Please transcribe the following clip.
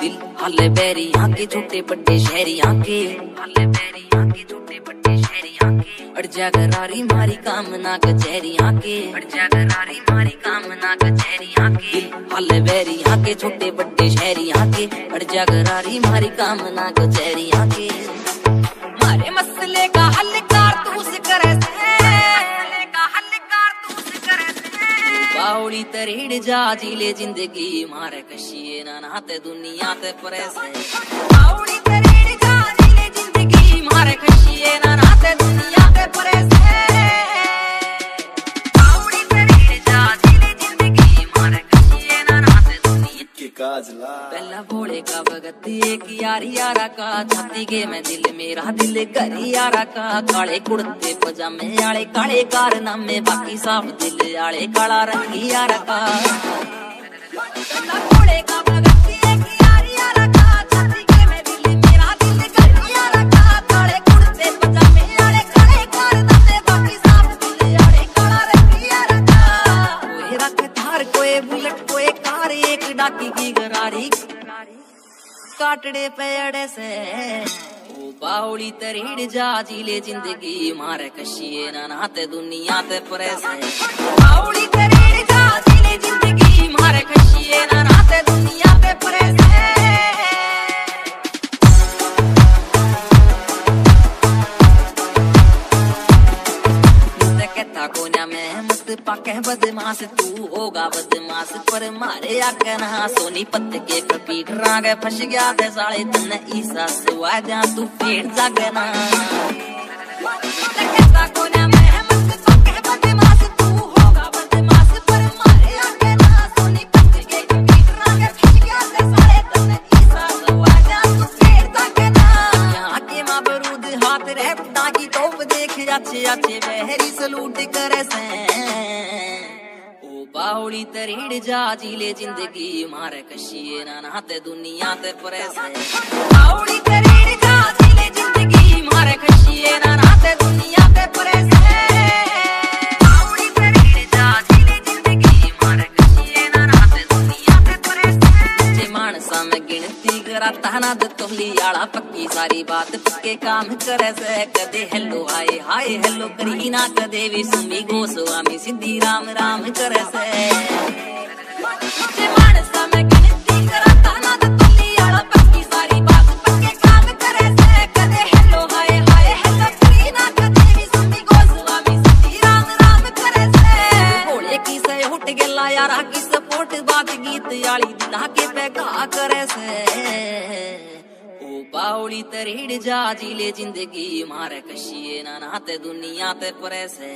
दिल हल्ले बैरी आगे छोटे बड़े शहरी आगे हल्ले बैरी आगे छोटे बड़े शहरी आगे अड़ जा करारी मारी कामना कचहरी आके अड़ जा करारी मारी कामना कचहरी आके हल बैरी आके छोटे बड़े शहरी आके अड़ जा करारी मारी कामना कचहरी आके मारे से तरीड़ जा ज़िले ज़िंदगी मारे कशिए ना नाते दुनिया ते परे से पहला भोले का भगत एक यार यारा का। छाती के मैं दिल मेरा दिल कर यारा का। काले कुर्ते, पजामे आले काले कारनामे, बाकी साफ़ दिल आले काला रंग यारा का। भोले का काटड़े पेड़ से। ओ बाउली तरीड़ जा जीले ज़िंदगी, मारे कशिए ना नाते दुनिया ते परे से बाउली तरीड़ जा जीले ज़िंदगी पाके बदमाश तू होगा बदमाश, पर मारे आके ना सोनी पत्त के कपीट रागे फंस गया थे साले तन ईसा सुआ जा तू पेट जागे हाथ रहता की तोप देख अच्छे अच्छे बहरी सलूट करे ओ बावड़ी तरीड़ जा जीले ज़िंदगी मारे कशिए ना नाते दुनिया ते परे से। बावड़ी तरीड़ जा जीले ज़िंदगी मारे कशिए ना नाते दुनिया ते परे से। बावड़ी तरीड़ जा जीले ज़िंदगी मारे कशिए ना नाते दुनिया ते परे से। जे मानसा में गिनती कराता ना दे तोहली आड़ा पक्की सारी बात। पक्के काम करे से कदे हेलो आए हाय हेलो करी ना कदे। भी सुमी गोस्वामी सिद्धि राम सारी बात सिद्धि राम राम करे से यारा की सपोर्ट, बात गीत याली दिला के पे का करे से। बावड़ी तरीड़ जा ज़िले ज़िंदगी मारे कशिए ना नाते दुनिया ते परे से